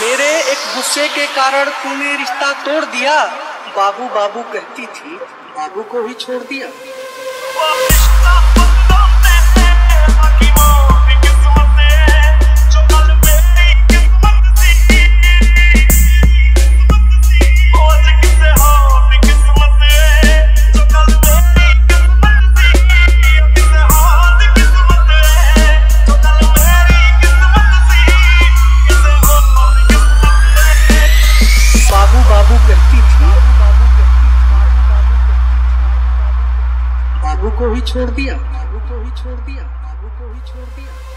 मेरे एक गुस्से के कारण तूने रिश्ता तोड़ दिया। बाबू बाबू कहती थी बाबू को भी छोड़ दिया। बाबू को भी छोड़ दिया। बाबू को भी छोड़ दिया बाबू को भी छोड़ दिया।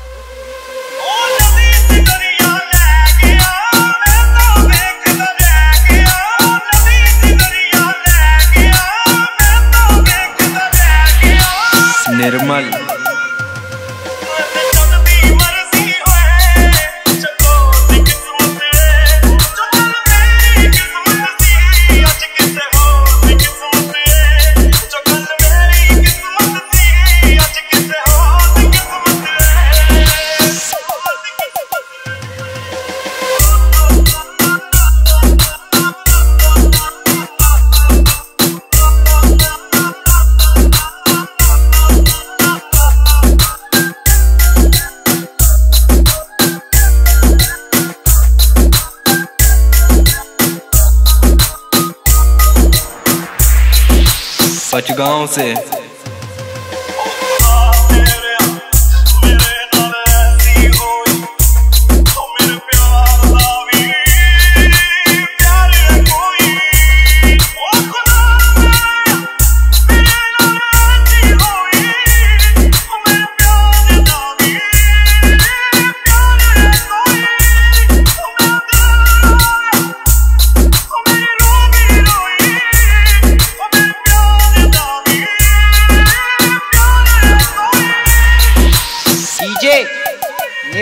What you gon' say?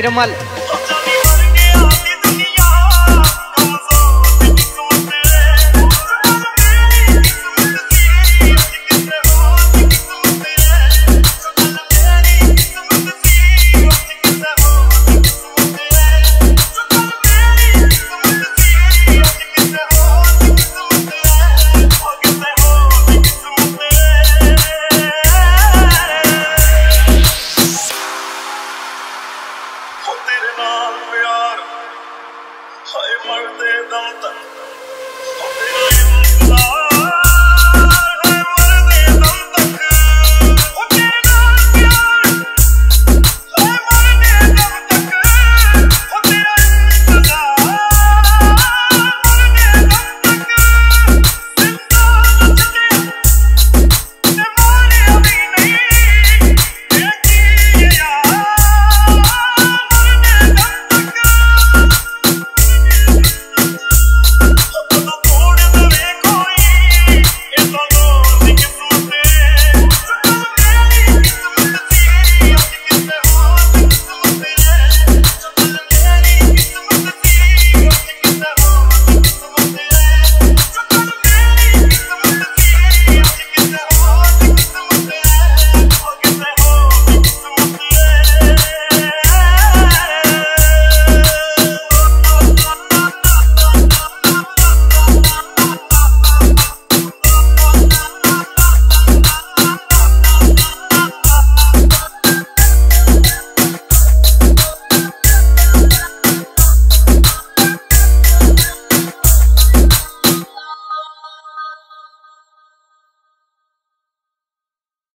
Nirmal